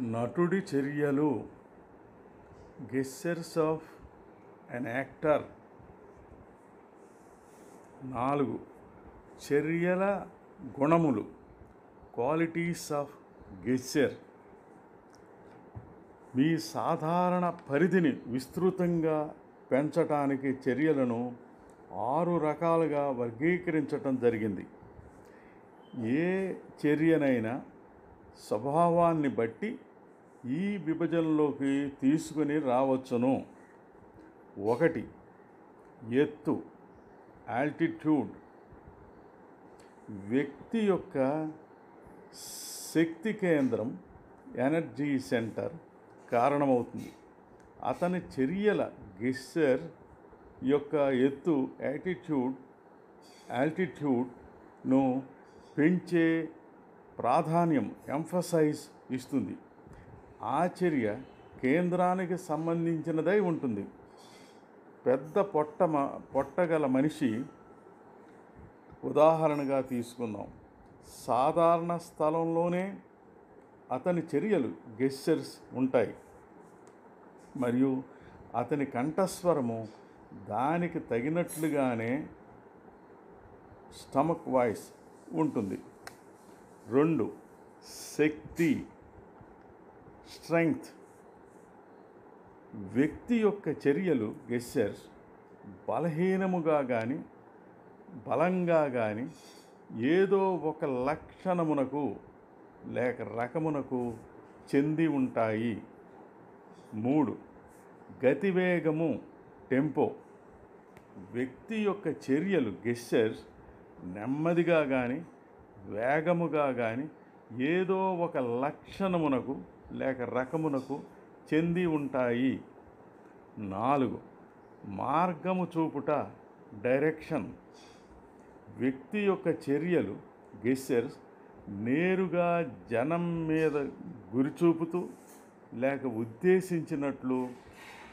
నటుడి చర్యలు గెస్సర్స్ of an actor. నాలుగు చర్యల గుణములు క్వాలిటీస్ ఆఫ్ గెస్సర్. మీ సాధారణ పరిధిని విస్తృతంగా పెంచటానికి చర్యలను ఆరు రకాలుగా వర్గీకరించటం జరిగింది. ఏ చర్యనైనా స్వభావాన్ని బట్టి ఈ విభజనలోకి తీసుకుని రావచ్చును. ఒకటి ఎత్తు ఆల్టిట్యూడ్ వ్యక్తి యొక్క శక్తి కేంద్రం ఎనర్జీ సెంటర్ కారణమవుతుంది. అతని చర్యల గెస్సర్ యొక్క ఎత్తు యాటిట్యూడ్ ఆల్టిట్యూడ్ను పెంచే ప్రాధాన్యం ఎంఫసైజ్ ఇస్తుంది. ఆ చర్య కేంద్రానికి సంబంధించినదై ఉంటుంది. పెద్ద పొట్ట పొట్టగల మనిషి ఉదాహరణగా తీసుకుందాం. సాధారణ స్థలంలోనే అతని చర్యలు గెస్చర్స్ ఉంటాయి. మరియు అతని కంఠస్వరము దానికి తగినట్లుగానే స్టమక్ వాయిస్ ఉంటుంది. రెండు శక్తి. స్ట్రెంగ్త్. వ్యక్తి యొక్క చర్యలు గెస్సర్స్ బలహీనముగా కానీ బలంగా కానీ ఏదో ఒక లక్షణమునకు లేక రకమునకు చెంది ఉంటాయి. మూడు గతివేగము టెంపో. వ్యక్తి యొక్క చర్యలు గెస్సర్స్ నెమ్మదిగా కానీ వేగముగా కానీ ఏదో ఒక లక్షణమునకు లేక రకమునకు చెంది ఉంటాయి. నాలుగు మార్గము చూపుట డైరెక్షన్. వ్యక్తి యొక్క చర్యలు గెస్సర్స్ నేరుగా జనం మీద గురిచూపుతూ లేక ఉద్దేశించినట్లు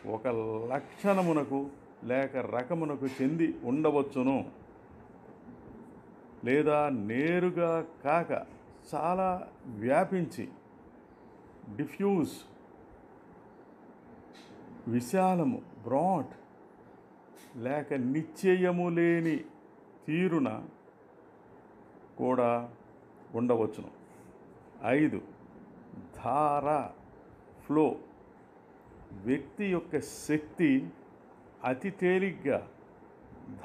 ఒక లక్షణమునకు లేక రకమునకు చెంది ఉండవచ్చును. లేదా నేరుగా కాక చాలా వ్యాపించి డిఫ్యూజ్ విశాలము బ్రాడ్ లేక నిశ్చయము లేని తీరున కూడా ఉండవచ్చును. ఐదు ధార ఫ్లో వ్యక్తి యొక్క శక్తి అతి తేలిగ్గా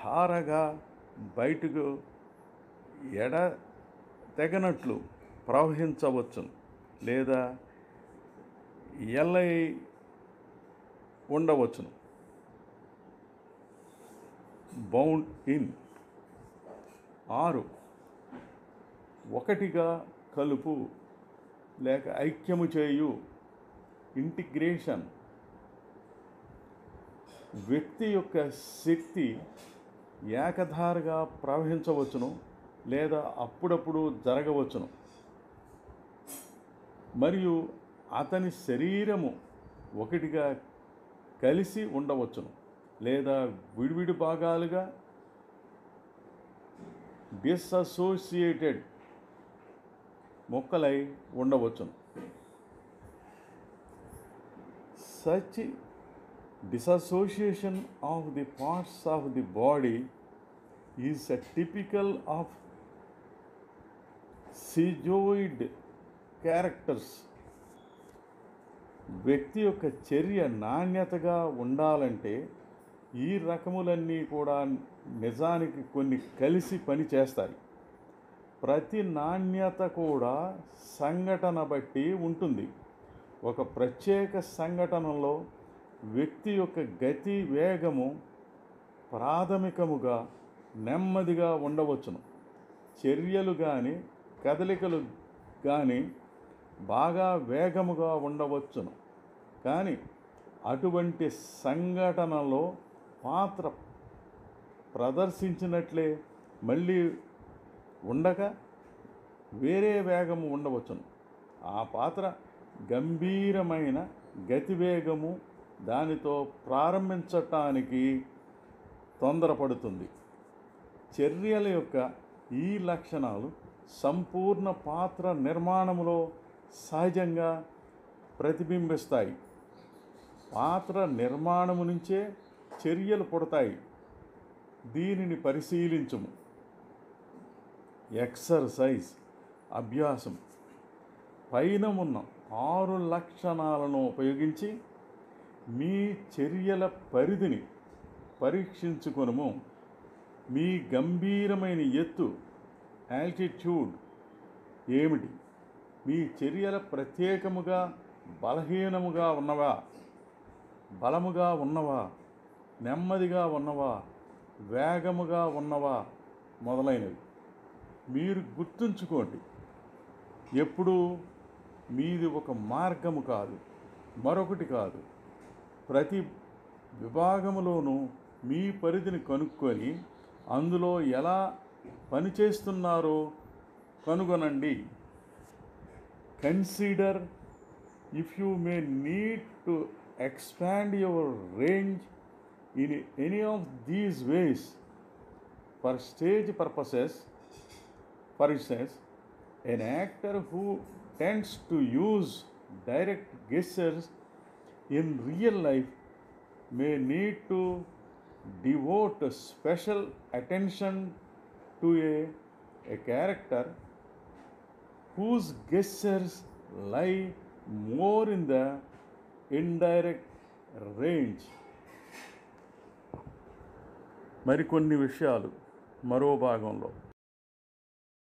ధారగా బయటకు ఎడ తెగనట్లు ప్రవహించవచ్చును. లేదా ఎల్లై ఉండవచ్చును. బౌండ్ ఇన్ ఆరు ఒకటిగా కలుపు లేక ఐక్యము చేయు ఇంటిగ్రేషన్ వ్యక్తి యొక్క శక్తి ఏకధారగా ప్రవహించవచ్చును లేదా అప్పుడప్పుడు జరగవచ్చును. మరియు అతని శరీరము ఒకటిగా కలిసి ఉండవచ్చును లేదా విడివిడి భాగాలుగా డిస్అసోసియేటెడ్ మొక్కలై ఉండవచ్చును. Such dissociation of the parts of the body is a typical of schizoid characters వ్యక్తి యొక్క చర్య నాణ్యతగా ఉండాలంటే ఈ రకములన్నీ కూడా నిజానికి కొన్ని కలిసి పని చేస్తాయి. ప్రతి నాణ్యత కూడా సంఘటన బట్టి ఉంటుంది. ఒక ప్రత్యేక సంఘటనలో వ్యక్తి యొక్క గతి వేగము ప్రాథమికముగా నెమ్మదిగా ఉండవచ్చును. చర్యలు కానీ కదలికలు కానీ బాగా వేగముగా ఉండవచ్చును. కానీ అటువంటి సంఘటనలో పాత్ర ప్రదర్శించినట్లే మళ్ళీ ఉండక వేరే వేగము ఉండవచ్చును. ఆ పాత్ర గంభీరమైన గతివేగము దానితో ప్రారంభించటానికి తొందరపడుతుంది. చర్యల యొక్క ఈ లక్షణాలు సంపూర్ణ పాత్ర నిర్మాణములో సహజంగా ప్రతిబింబిస్తాయి. పాత్ర నిర్మాణము నుంచే చర్యలు పుడతాయి. దీనిని పరిశీలించము. ఎక్సర్సైజ్ అభ్యాసం. పైన ఉన్న ఆరు లక్షణాలను ఉపయోగించి మీ చర్యల పరిధిని పరీక్షించుకొనుము. మీ గంభీరమైన ఎత్తు యాల్టిట్యూడ్ ఏమిటి? మీ చర్యల ప్రత్యేకముగా బలహీనముగా ఉన్నవా? బలముగా ఉన్నవా? నెమ్మదిగా ఉన్నవా? వేగముగా ఉన్నవా? మొదలైనవి. మీరు గుర్తుంచుకోండి. ఎప్పుడు మీది ఒక మార్గము కాదు మరొకటి కాదు. ప్రతి విభాగములోనూ మీ పరిధిని కనుక్కొని అందులో ఎలా పనిచేస్తున్నారో కనుగొనండి. consider if you may need to expand your range in any of these ways for stage purposes. For instance, an actor who tends to use direct gestures in real life may need to devote special attention to a, a character whose gestures lie more in the indirect range మరికొన్ని విషయాలు మరో భాగంలో.